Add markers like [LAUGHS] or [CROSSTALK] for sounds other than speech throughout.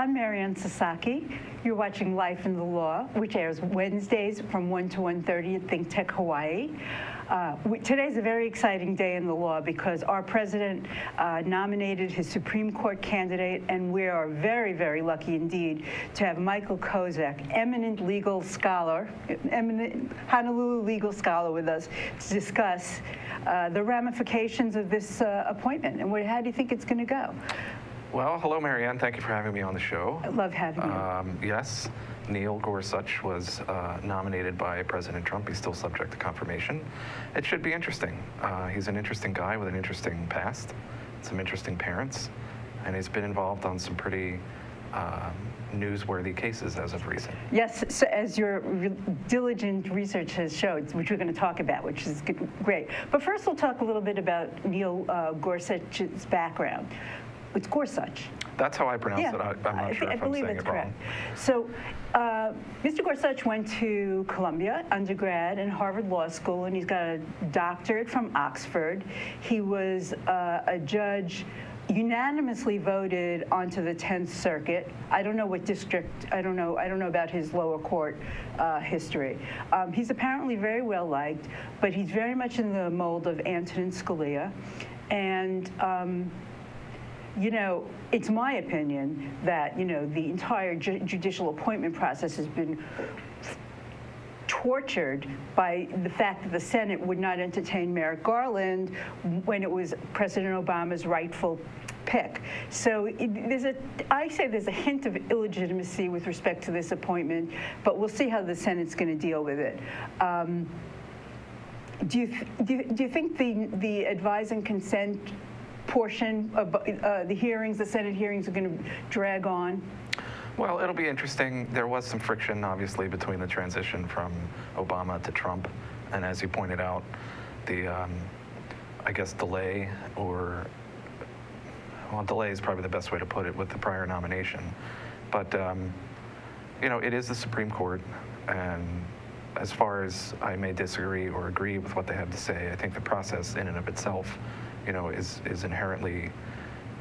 I'm Maryann Sasaki. You're watching Life in the Law, which airs Wednesdays from 1 to 1.30 at ThinkTech Hawaii. Uh, we, today's a very exciting day in the law because our president uh, nominated his Supreme Court candidate, and we are very, very lucky indeed to have Michael Kozak, eminent legal scholar, eminent Honolulu legal scholar with us to discuss uh, the ramifications of this uh, appointment and how do you think it's going to go? Well, hello, Maryann. Thank you for having me on the show. I love having you. Um, yes, Neil Gorsuch was uh, nominated by President Trump. He's still subject to confirmation. It should be interesting. Uh, he's an interesting guy with an interesting past, some interesting parents, and he's been involved on some pretty um, newsworthy cases as of recent. Yes, so as your re diligent research has showed, which we're going to talk about, which is good, great. But first, we'll talk a little bit about Neil uh, Gorsuch's background. It's Gorsuch. That's how I pronounce Yeah, it. I, I'm I not sure thi- I if I'm saying that's it wrong. correct. So, uh, Mr. Gorsuch went to Columbia undergrad and Harvard Law School, and he's got a doctorate from Oxford. He was uh, a judge unanimously voted onto the 10th Circuit. I don't know what district, I don't know, I don't know about his lower court uh, history. Um, he's apparently very well liked, but he's very much in the mold of Antonin Scalia. And um, you know, it's my opinion that, you know, the entire ju- judicial appointment process has been tortured by the fact that the Senate would not entertain Merrick Garland when it was President Obama's rightful pick. So it, there's a, I say there's a hint of illegitimacy with respect to this appointment, but we'll see how the Senate's going to deal with it. Um, do you, do you, do you think the, the advise and consent portion of uh, the hearings, the Senate hearings, are going to drag on? Well, it'll be interesting. There was some friction, obviously, between the transition from Obama to Trump, and as you pointed out, the, um, I guess, delay or, well, delay is probably the best way to put it with the prior nomination. But, um, you know, it is the Supreme Court, and as far as I may disagree or agree with what they have to say, I think the process in and of itself, you know, is, is inherently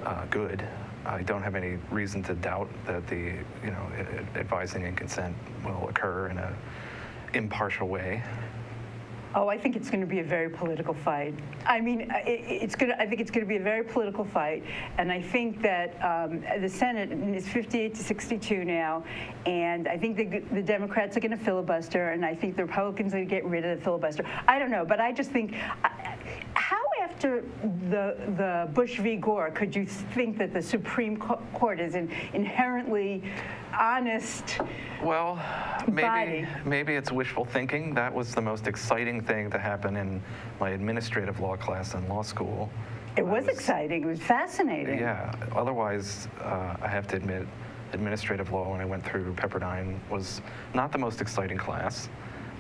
uh, good. I don't have any reason to doubt that the, you know, advising and consent will occur in a impartial way. Oh, I think it's going to be a very political fight. I mean, I- it, it's going to, I think it's going to be a very political fight, and I think that um, the Senate is 58 to 62 now, and I think the, the Democrats are going to filibuster, and I think the Republicans are going to get rid of the filibuster. I don't know, but I just think. After the the Bush v. Gore could you think that the Supreme Court is an inherently honest? Well, Body. maybe maybe it's wishful thinking. That was the most exciting thing to happen in my administrative law class in law school. It I was exciting. It was fascinating. Yeah. Otherwise, uh, I have to admit, administrative law when I went through Pepperdine was not the most exciting class.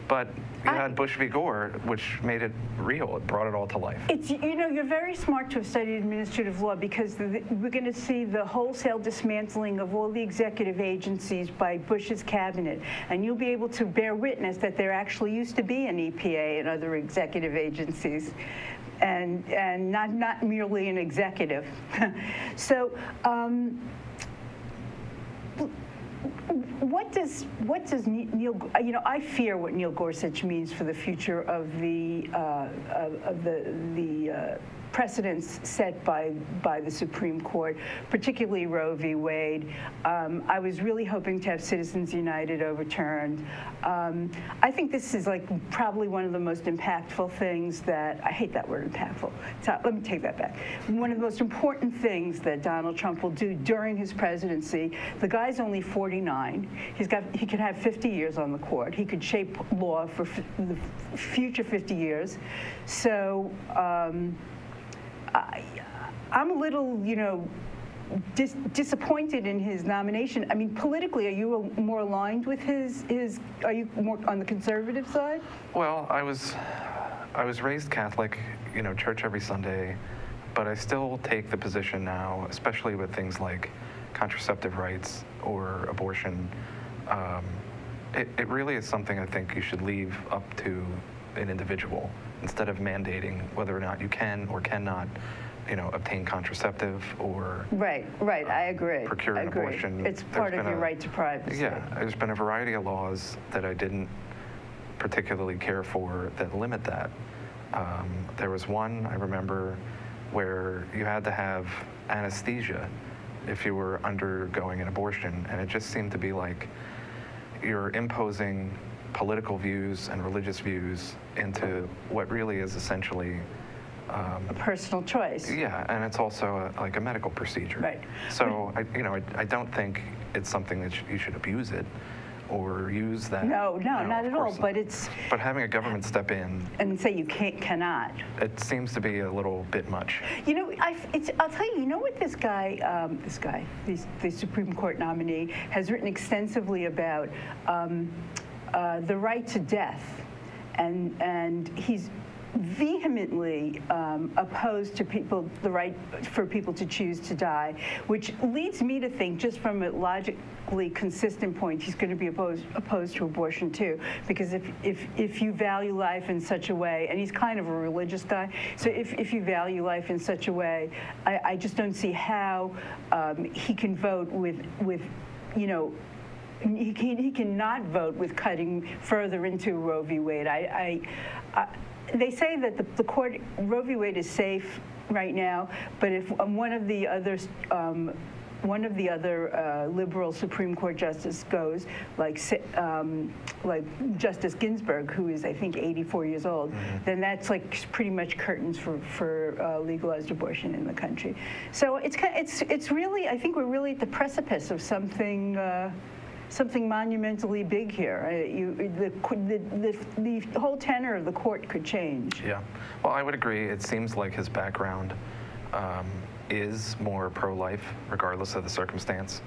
But you I- had Bush v. Gore, which made it real. It brought it all to life. It's, you know, you're very smart to have studied administrative law because the, we're going to see the wholesale dismantling of all the executive agencies by Bush's cabinet. And you'll be able to bear witness that there actually used to be an EPA and other executive agencies. And, and not, not merely an executive. [LAUGHS] so, um, what does what does Neil? You know, I fear what Neil Gorsuch means for the future of the uh, of, the the uh, precedents set by by the Supreme Court, particularly Roe v. Wade. Um, I was really hoping to have Citizens United overturned. Um, I think this is like probably one of the most impactful things that I hate that word impactful. Let me take that back. One of the most important things that Donald Trump will do during his presidency. The guy's only 49. He's got he could have 50 years on the court. He could shape law for the future 50 years. So. Um, I, I'm a little, you know, dis- disappointed in his nomination. I mean, politically, are you more aligned with his, his, are you more on the conservative side? Well, I was, I was raised Catholic, you know, church every Sunday, but I still take the position now, especially with things like contraceptive rights or abortion. Um, it, it really is something I think you should leave up to an individual instead of mandating whether or not you can or cannot you know, obtain contraceptive or Right, right, I agree. procure I an agree. abortion. It's There's part of your a- right to privacy. Yeah, there's been a variety of laws that I didn't particularly care for that limit that. Um, there was one I remember where you had to have anesthesia if you were undergoing an abortion, and it just seemed to be like you're imposing political views and religious views into what really is essentially um, A personal choice. yeah, and it's also a, like a medical procedure. Right. So I, you know, I, I don't think it's something that sh- you should abuse it or use that. No, no, not at all, course but it's, But having a government step in, and say you can't, cannot. it seems to be a little bit much. You know, I, it's, I'll tell you, you know what this guy, um, this guy, the, the Supreme Court nominee, has written extensively about um, uh, the right to death, and and he's vehemently um, opposed to people the right for people to choose to die, which leads me to think, just from a logically consistent point, he's going to be opposed opposed to abortion too, because if if if you value life in such a way, and he's kind of a religious guy, so if if you value life in such a way, I, I just don't see how um, he can vote with with you know he, can, he cannot vote with cutting further into Roe v. Wade. I, I, I they say that the, the court Roe v. Wade is safe right now, but if um, one of the others. Um, one of the other uh, liberal Supreme Court justice goes, like um, like Justice Ginsburg, who is I think 84 years old, then that's like pretty much curtains for for uh, legalized abortion in the country. So it's it's it's really I think we're really at the precipice of something. Uh, something monumentally big here. Uh, You, the, the, the, the whole tenor of the court could change. Yeah. Well, I would agree. It seems like his background um, is more pro-life, regardless of the circumstance.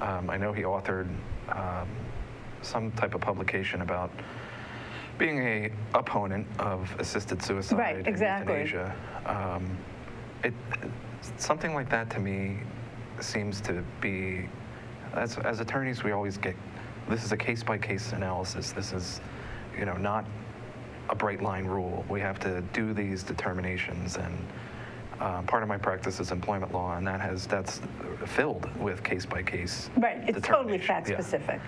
Um, I know he authored um, some type of publication about being a opponent of assisted suicide Right, and exactly. euthanasia. Um, it, something like that to me seems to be, as, as attorneys, we always get, this is a case-by-case analysis. This is, you know, not a bright line rule. We have to do these determinations, and um, part of my practice is employment law, and that has that's filled with case by case. Right, it's totally fact Yeah. specific.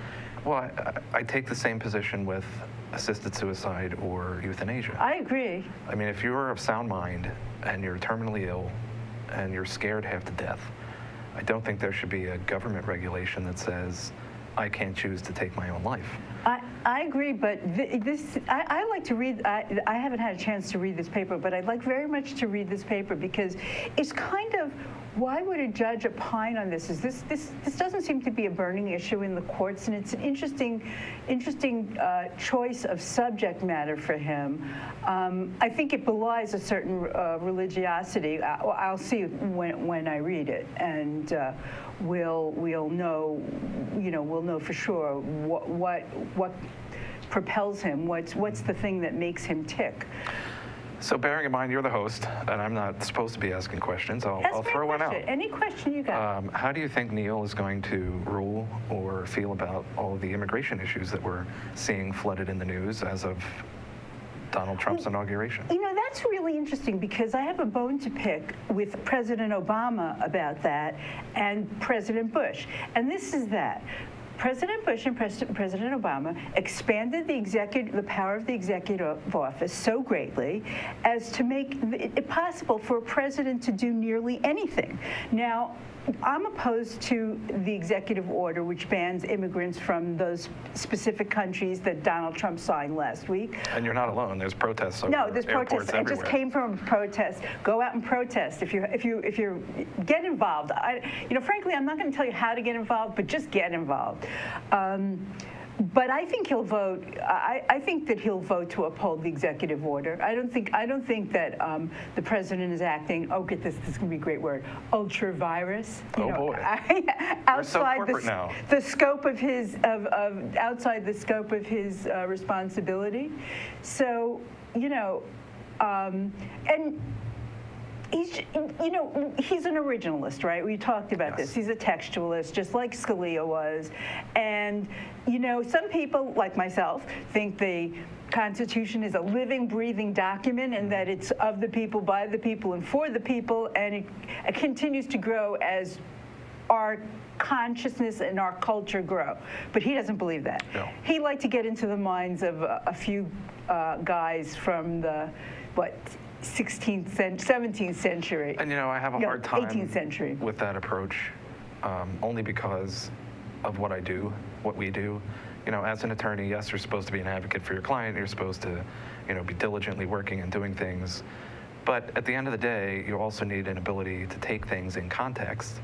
Well, I, I I take the same position with assisted suicide or euthanasia. I agree. I mean, if you're of sound mind and you're terminally ill and you're scared half to death, I don't think there should be a government regulation that says I can't choose to take my own life. I, I agree, but th- this, I, I like to read, I, I haven't had a chance to read this paper, but I'd like very much to read this paper because it's kind of, why would a judge opine on this? Is this, this, this doesn't seem to be a burning issue in the courts, and it's an interesting, interesting uh, choice of subject matter for him. Um, I think it belies a certain uh, religiosity. I, I'll see when, when I read it, and uh, we'll, we'll know, you know, we'll know for sure what, what, what propels him, what's, what's the thing that makes him tick. So bearing in mind you're the host, and I'm not supposed to be asking questions, I'll, I'll throw one out. question. Any question you got. Um, how do you think Neil is going to rule or feel about all of the immigration issues that we're seeing flooded in the news as of Donald Trump's inauguration? You know, that's really interesting because I have a bone to pick with President Obama about that and President Bush. And this is that. President Bush and Pres- President Obama expanded the executive, the power of the executive office so greatly as to make it possible for a president to do nearly anything. Now, I'm opposed to the executive order which bans immigrants from those specific countries that Donald Trump signed last week. And you're not alone. There's protests over No, there's protests. I everywhere. just came from a protest. Go out and protest. If you if you if you get involved, I, you know, frankly, I'm not going to tell you how to get involved, but just get involved. Um, but I think he'll vote. I, I think that he'll vote to uphold the executive order. I don't think. I don't think that um, the president is acting. Oh, get this. This is going to be a great word. Ultra vires. Oh, boy. [LAUGHS] outside corporate the, now. the scope of his of, of outside the scope of his uh, responsibility. So you know, um, and he's you know he's an originalist, right? We talked about Yes. this. He's a textualist, just like Scalia was, and you know some people like myself think the Constitution is a living, breathing document and that it's of the people, by the people, and for the people, and it, it continues to grow as our consciousness and our culture grow. But he doesn't believe that. No. He liked to get into the minds of a, a few uh, guys from the, what, 16th, cent- 17th century. And you know, I have a No, hard time 18th century. with that approach, um, only because of what I do, what we do. You know, as an attorney, yes, you're supposed to be an advocate for your client. You're supposed to, you know, be diligently working and doing things. But at the end of the day, you also need an ability to take things in context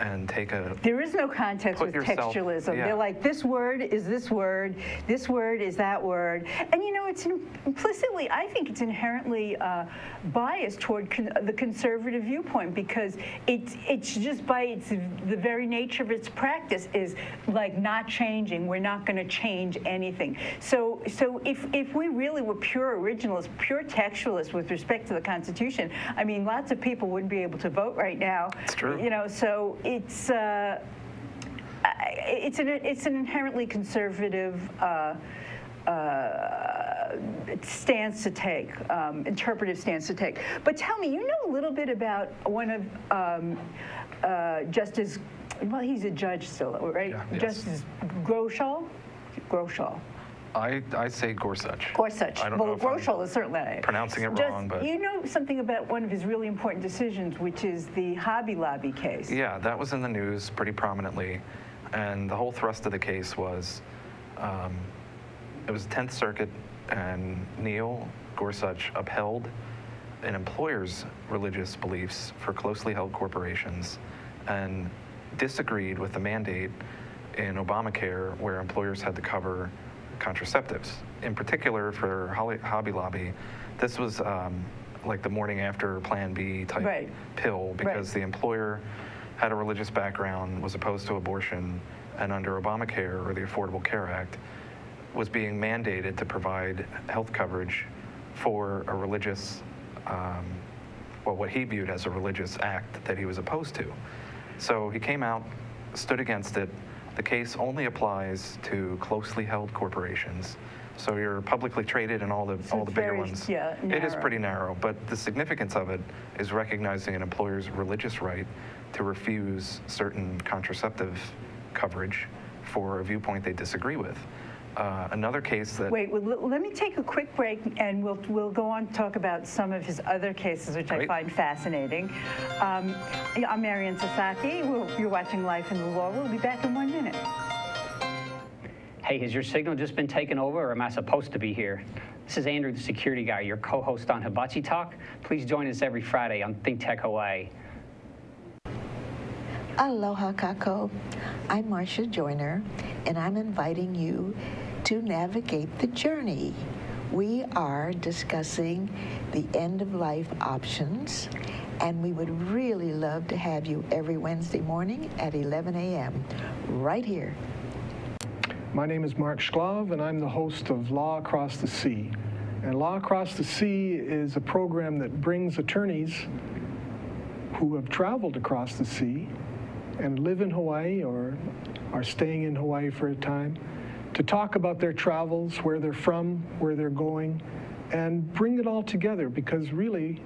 and take a There is no context with yourself- textualism. yeah. They're like, this word is this word, this word is that word. And you know, it's implicitly, I think it's inherently uh, biased toward con- the conservative viewpoint because it's, it's just by its, the very nature of its practice is like not changing. We're not going to change anything. So, so if, if we really were pure originalists, pure textualists with respect to the Constitution, I mean, lots of people wouldn't be able to vote right now. It's true. You know, so it's uh, it's an it's an inherently conservative uh, uh, stance to take, um, interpretive stance to take. But tell me, you know a little bit about one of um, uh, Justice. Well, he's a judge still, right? Yeah, yes. Justice Groshall. Groshall. I, I say Gorsuch. Gorsuch. I don't well, know if I'm is certainly pronouncing it wrong, but- you know something about one of his really important decisions, which is the Hobby Lobby case. Yeah, that was in the news pretty prominently. And the whole thrust of the case was um, it was 10th Circuit, and Neil Gorsuch upheld an employer's religious beliefs for closely held corporations and disagreed with the mandate in Obamacare where employers had to cover contraceptives. In particular, for Hobby Lobby, this was um, like the morning after Plan B type Right. pill because Right. the employer had a religious background, was opposed to abortion, and under Obamacare or the Affordable Care Act, was being mandated to provide health coverage for a religious, um, well, what he viewed as a religious act that he was opposed to. So he came out, stood against it. The case only applies to closely held corporations. So you're publicly traded and all the So all the bigger very, ones. yeah, It is pretty narrow, but the significance of it is recognizing an employer's religious right to refuse certain contraceptive coverage for a viewpoint they disagree with. Uh, another case that Wait, well, let me take a quick break and we'll, we'll go on to talk about some of his other cases, which I find fascinating. Um, I'm Maryann Sasaki. We'll, you're watching Life in the Law. We'll be back in one minute. Hey, has your signal just been taken over or am I supposed to be here? This is Andrew, the security guy, your co-host on Hibachi Talk. Please join us every Friday on ThinkTech Hawaii. Aloha Kakou. I'm Marcia Joyner, and I'm inviting you to navigate the journey. We are discussing the end of life options, and we would really love to have you every Wednesday morning at 11 a.m. right here. My name is Mark Shklov, and I'm the host of Law Across the Sea. And Law Across the Sea is a program that brings attorneys who have traveled across the sea and live in Hawaii or are staying in Hawaii for a time to talk about their travels, where they're from, where they're going, and bring it all together because really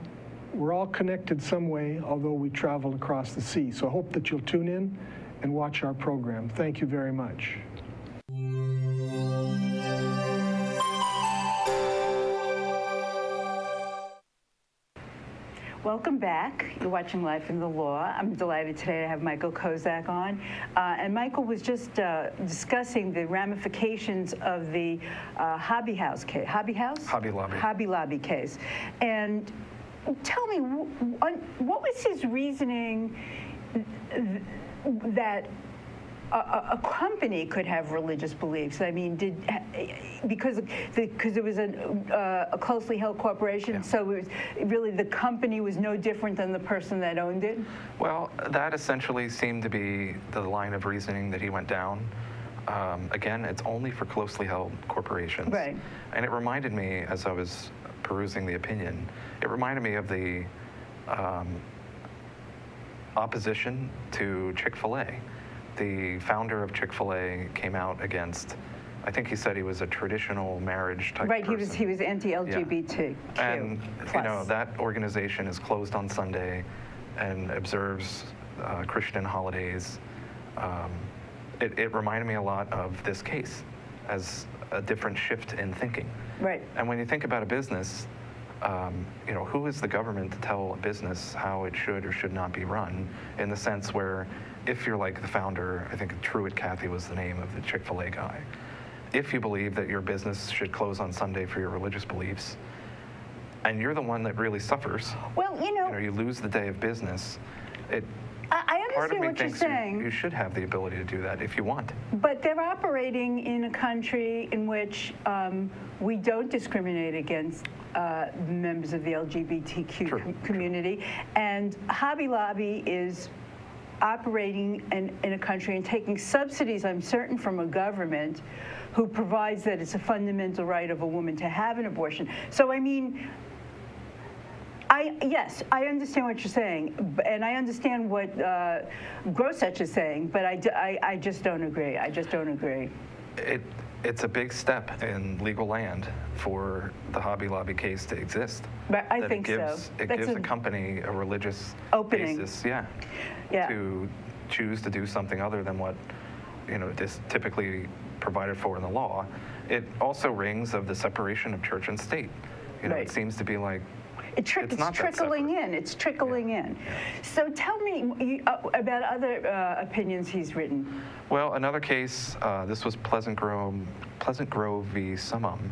we're all connected some way, although we travel across the sea. So I hope that you'll tune in and watch our program. Thank you very much. Welcome back. You're watching Life in the Law. I'm delighted today to have Michael Kozak on. Uh, and Michael was just uh, discussing the ramifications of the uh, Hobby House case. Hobby House? Hobby Lobby. Hobby Lobby case. And tell me, what was his reasoning th- that a a company could have religious beliefs. I mean, did because because it was a, uh, a closely held corporation, Yeah. so it was really the company was no different than the person that owned it. Well, that essentially seemed to be the line of reasoning that he went down. Um, again, it's only for closely held corporations. Right. And it reminded me, as I was perusing the opinion, it reminded me of the um, opposition to Chick fil A. The founder of Chick fil A came out against I think he said he was a traditional marriage type Right, he was, he was anti-LGBTQ. And, you know, that organization is closed on Sunday and observes uh, Christian holidays. Um, It, it reminded me a lot of this case as a different shift in thinking. Right. And when you think about a business, um, you know, who is the government to tell a business how it should or should not be run? In the sense where, if you're like the founder, I think Truett Cathy was the name of the Chick Fil A guy. If you believe that your business should close on Sunday for your religious beliefs, and you're the one that really suffers, Well, you you know, know, you lose the day of business. It I, I part of understand me what you're thinks you, saying. you should have the ability to do that if you want. But they're operating in a country in which um, we don't discriminate against uh, members of the LGBTQ True, com- true. community. And Hobby Lobby is operating in, in a country and taking subsidies, I'm certain, from a government who provides that it's a fundamental right of a woman to have an abortion. So, I mean, I, yes, I understand what you're saying, and I understand what uh, Grossetch is saying, but I I just don't agree. I just don't agree. It, it's a big step in legal land for the Hobby Lobby case to exist. But I That think it so. gives, It That's gives a- a company a religious Opening. basis, yeah, Yeah. to choose to do something other than what, you know, is typically provided for in the law. It also rings of the separation of church and state. You know, Right. it seems to be like, It tri- It's it's not trickling in. It's trickling in. So tell me uh, about other uh, opinions he's written. Well, another case, uh, this was Pleasant Grove, Pleasant Grove v. Summum.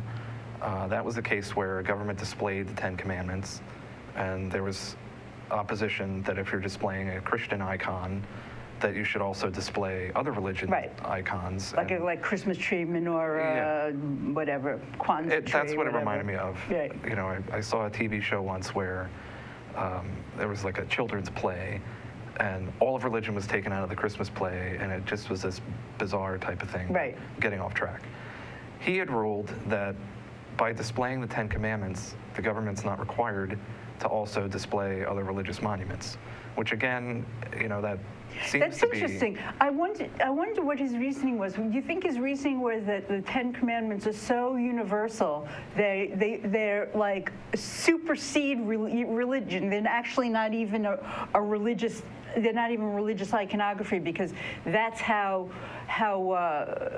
Uh, that was the case where a government displayed the Ten Commandments, and there was opposition that if you're displaying a Christian icon, that you should also display other religion Right. icons. Like a like Christmas tree, menorah, whatever, Kwanzaa it, tree. that's what it reminded me of. You know, I, I saw a TV show once where um, there was like a children's play, and all of religion was taken out of the Christmas play, and it just was this bizarre type of thing. Right. Getting off track. He had ruled that by displaying the Ten Commandments, the government's not required to also display other religious monuments, which again, you know, that seems That's be. interesting. I wonder, I wonder what his reasoning was. Do you think his reasoning was that the Ten Commandments are so universal, they, they, they're like supersede rel- religion? They're actually not even a, a religious, they're not even religious iconography because that's how, how uh,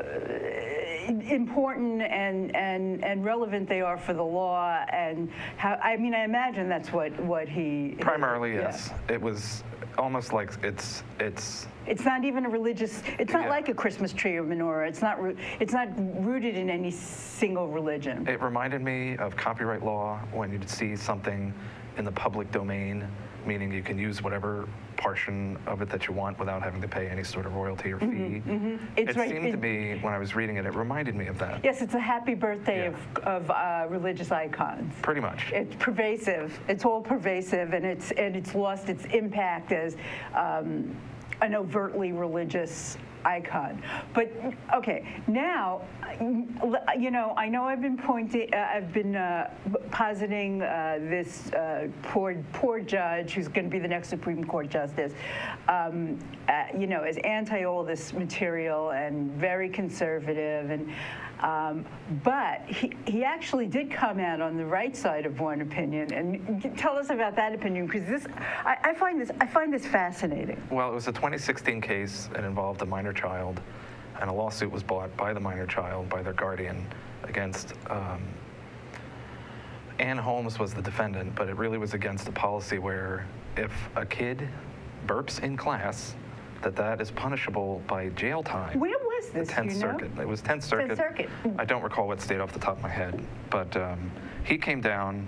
important and, and, and relevant they are for the law and how, I mean, I imagine that's what, what he. Primarily, yeah. yes. It was almost like it's it's It's not even a religious. It's not Yeah. like a Christmas tree or menorah. It's not. It's not rooted in any single religion. It reminded me of copyright law when you'd see something in the public domain, meaning you can use whatever portion of it that you want without having to pay any sort of royalty or fee. It's it right- seemed to it- me, when I was reading it, it reminded me of that. Yes, it's a happy birthday Yeah. of, of uh, religious icons. Pretty much. It's pervasive. It's all pervasive, and it's and it's lost its impact as um, an overtly religious icon. But okay, now, you know, I know I've been pointing, uh, I've been uh, positing uh, this uh, poor poor judge who's going to be the next Supreme Court justice, um, uh, you know, as anti all this material and very conservative and. Um, but he, he actually did come out on the right side of one opinion, and tell us about that opinion because this I, I find this I find this fascinating. Well, it was a 2016 case. It involved a minor child, and a lawsuit was brought by the minor child, by their guardian, against. Um, Ann Holmes was the defendant, but it really was against a policy where if a kid burps in class, that that is punishable by jail time. Where was this? The? 10th you know? Circuit. It was 10th Circuit. Tenth Circuit. I don't recall what state off the top of my head, but um, he came down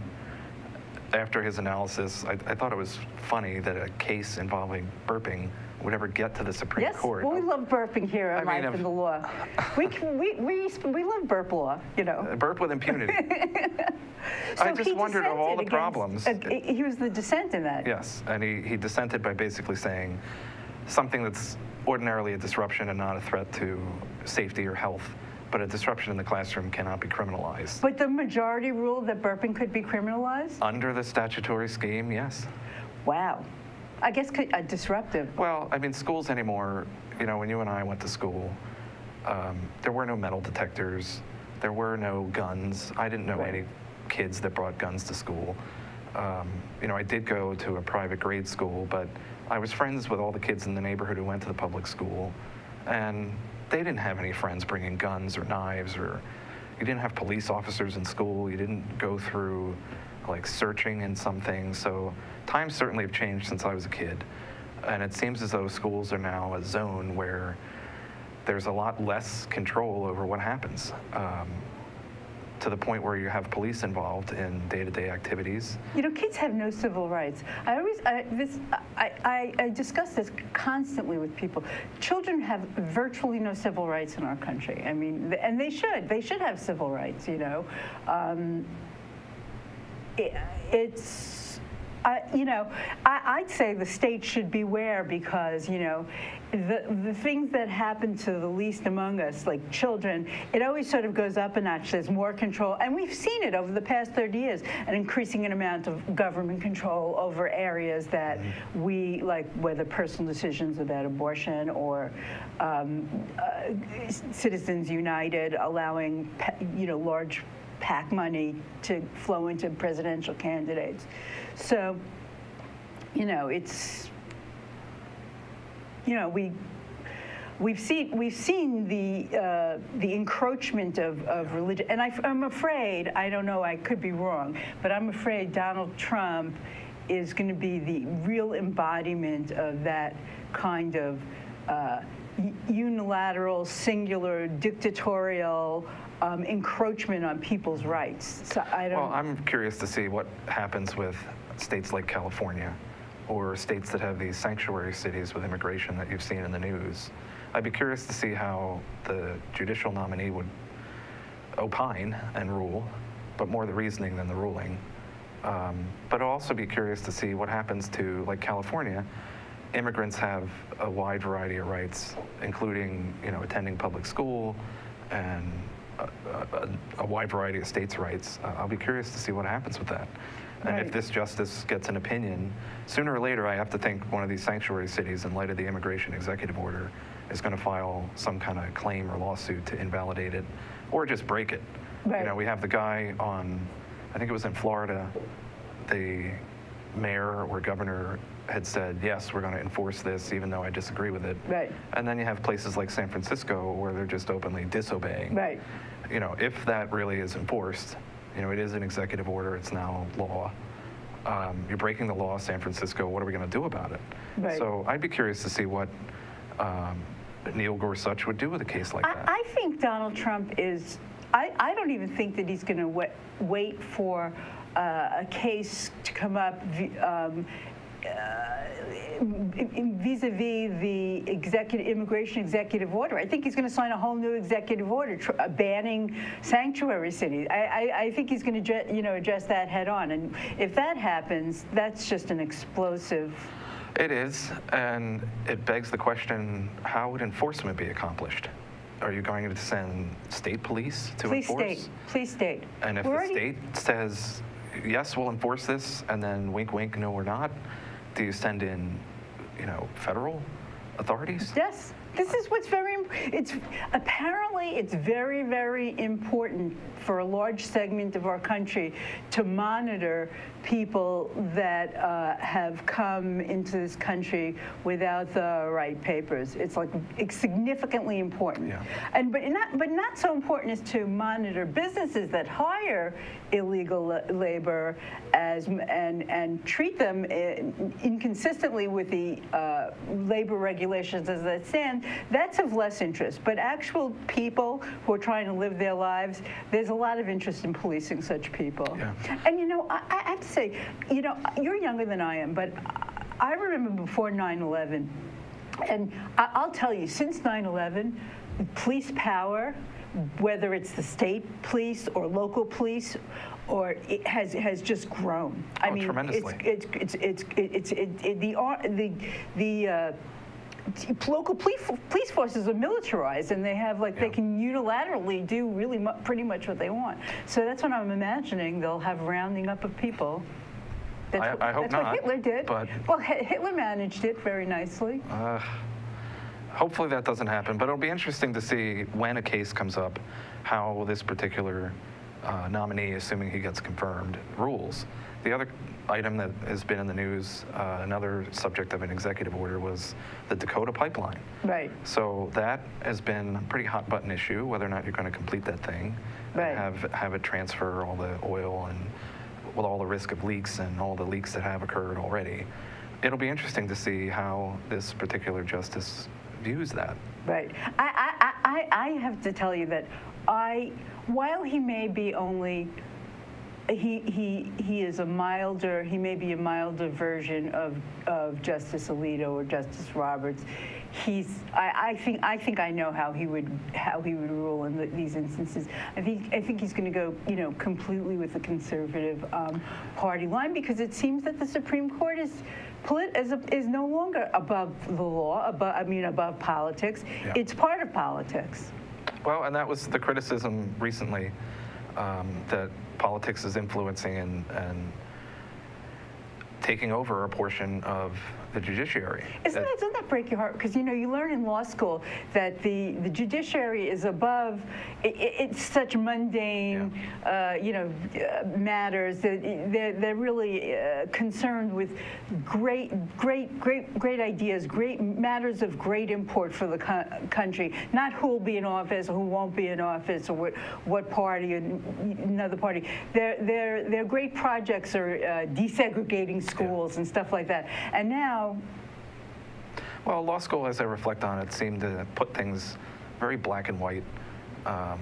after his analysis. I, I thought it was funny that a case involving burping would ever get to the Supreme Yes, Court. well, we love burping here on I mean, Life in the Law. [LAUGHS] We, we, we, we love burp law, you know. Uh, Burp with impunity. [LAUGHS] So I just wondered of all the dissented problems. uh, He was the dissent in that. Yes, and he, he dissented by basically saying something that's ordinarily a disruption and not a threat to safety or health, but a disruption in the classroom cannot be criminalized. But the majority ruled that burping could be criminalized? Under the statutory scheme, yes. Wow. I guess could- uh, disruptive. Well, I mean, schools anymore, you know, when you and I went to school, Um, there were no metal detectors. There were no guns. I didn't know Right. any kids that brought guns to school. Um, you know, I did go to a private grade school, but I was friends with all the kids in the neighborhood who went to the public school, and they didn't have any friends bringing guns or knives or. You didn't have police officers in school. You didn't go through like searching in some things. So times certainly have changed since I was a kid, and it seems as though schools are now a zone where there's a lot less control over what happens. Um, to the point where you have police involved in day-to-day activities. You know, kids have no civil rights. I always, I, this, I, I, I discuss this constantly with people. Children have virtually no civil rights in our country. I mean, and they should. They should have civil rights. You know, um, it, it's. I, you know, I, I'd say the state should beware because, you know, the, the things that happen to the least among us, like children, it always sort of goes up a notch. There's more control. And we've seen it over the past 30 years, an increasing amount of government control over areas that we, like whether personal decisions about abortion or um, uh, Citizens United allowing, you know, large PAC money to flow into presidential candidates. So, you know, it's, you know, we, we've seen, we've seen the, uh, the encroachment of, of religion. And I, I'm afraid, I don't know, I could be wrong, but I'm afraid Donald Trump is going to be the real embodiment of that kind of uh, unilateral, singular, dictatorial um, encroachment on people's rights. So I don't. Well, I'm curious to see what happens with states like California or states that have these sanctuary cities with immigration that you've seen in the news. I'd be curious to see how the judicial nominee would opine and rule, but more the reasoning than the ruling. Um, but I'll also be curious to see what happens to, like California, immigrants have a wide variety of rights, including, you know, attending public school and a, a, a wide variety of states' rights. Uh, I'll be curious to see what happens with that. And if this justice gets an opinion, sooner or later, I have to think one of these sanctuary cities, in light of the immigration executive order, is going to file some kind of claim or lawsuit to invalidate it or just break it. Right. You know, we have the guy on, I think it was in Florida, the mayor or governor had said, yes, we're going to enforce this, even though I disagree with it. Right. And then you have places like San Francisco where they're just openly disobeying. Right. You know, if that really is enforced, you know, it is an executive order, it's now law. Um, you're breaking the law, San Francisco, what are we going to do about it? Right. So I'd be curious to see what um, Neil Gorsuch would do with a case like that. I, I think Donald Trump is, I, I don't even think that he's going to wait, wait for uh, a case to come up um, uh, vis-a-vis the executive immigration executive order. I think he's going to sign a whole new executive order tr- uh, banning sanctuary cities. I, I, I think he's going to, you know, address that head on. And if that happens, that's just an explosive. It is, and it begs the question, how would enforcement be accomplished? Are you going to send state police to Please enforce? state. Please state. And if We're the already- state says, yes, we'll enforce this, and then wink, wink, no, we're not, do you send in, you know, federal authorities? Yes, this is what's very, it's, apparently, it's very, very important for a large segment of our country to monitor people that uh, have come into this country without the right papers. It's like, it's significantly important. Yeah. And, but not, but not so important as to monitor businesses that hire illegal la- labor as, and, and treat them in- inconsistently with the uh, labor regulations as they stand, that's of less interest. But actual people who are trying to live their lives, there's a lot of interest in policing such people. Yeah. And you know, I, I say, you know, you're younger than I am, but I remember before 9 11, and I- I'll tell you, since 9 11, police power, whether it's the state police or local police, or it has has just grown. I Oh, mean, tremendously. it's it's it's it's, it's it, it, the the the. Uh, Local police, police forces are militarized, and they have like they can unilaterally do really mu- pretty much what they want. So that's what I'm imagining. They'll have rounding up of people. That's I- what, I hope that's not, what Hitler did. but- well, Hi- Hitler managed it very nicely. Uh, hopefully that doesn't happen, but it'll be interesting to see when a case comes up, how this particular uh, nominee, assuming he gets confirmed, rules. The other item that has been in the news, uh, another subject of an executive order, was the Dakota pipeline. Right. So that has been a pretty hot button issue, whether or not you're going to complete that thing, Right. have have it transfer all the oil and with all the risk of leaks and all the leaks that have occurred already. It'll be interesting to see how this particular justice views that. Right. I, I, I, I have to tell you that I, while he may be only, he, he, he is a milder, he may be a milder version of, of Justice Alito or Justice Roberts. He's, I, I think, I think I know how he would, how he would rule in the, these instances. I think, I think he's going to go, you know, completely with the conservative um, party line because it seems that the Supreme Court is, polit, is, is no longer above the law, above, I mean, above politics. Yeah. It's part of politics. Well, and that was the criticism recently um, that politics is influencing and, and taking over a portion of the judiciary. Isn't That- doesn't that break your heart? Because, you know, you learn in law school that the, the judiciary is above, i i it's such mundane, uh, you know, uh, matters that they're, they're really uh, concerned with great, great, great, great ideas, great matters of great import for the co- country, not who will be in office or who won't be in office or what, what party and another party. Their, their, their great projects are uh, desegregating schools and stuff like that. And now, Well, law school, as I reflect on it, seemed to put things very black and white. Um,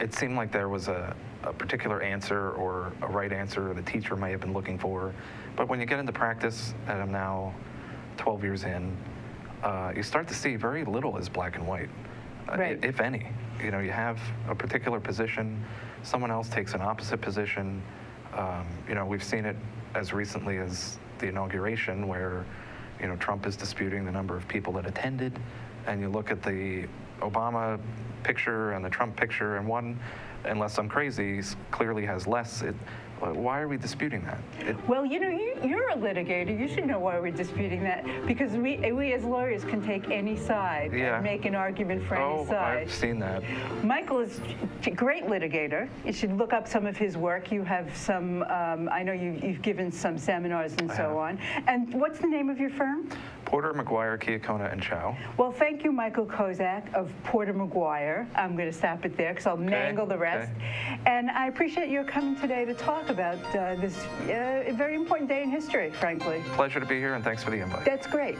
it seemed like there was a, a particular answer or a right answer the teacher may have been looking for. But when you get into practice, and I'm now 12 years in, uh, you start to see very little is black and white, uh, if any. You know, you have a particular position, someone else takes an opposite position. Um, you know, we've seen it as recently as the inauguration, where you know Trump is disputing the number of people that attended, and you look at the Obama picture and the Trump picture, and one, unless I'm crazy, clearly has less. It, why are we disputing that? It, Well, you know, you, you're a litigator. You should know why we're disputing that because we, we as lawyers can take any side Yeah. and make an argument for oh, any side. I've seen that. Michael is a great litigator. You should look up some of his work. You have some, um, I know you, you've given some seminars and so on. And what's the name of your firm? Porter, McGuire, Kiakona, and Chow. Well, thank you, Michael Kozak of Porter McGuire. I'm going to stop it there because I'll mangle the rest. And I appreciate your coming today to talk about uh, this uh, very important day in history, frankly. Pleasure to be here, and thanks for the invite. That's great.